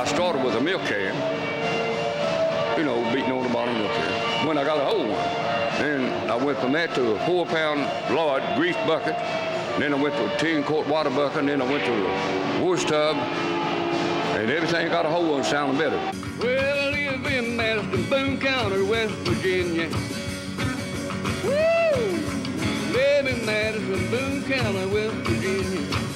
I started with a milk can, you know, beating on the bottom milk can. When I got a whole one, then I went from that to a four-pound Lloyd grease bucket. Then I went to a 10-quart water bucket. And then I went to a wash tub. And everything got a hole one sounding better. Well, I live in Madison, Boone County, West Virginia. Woo! Live in Madison, Boone County, West Virginia.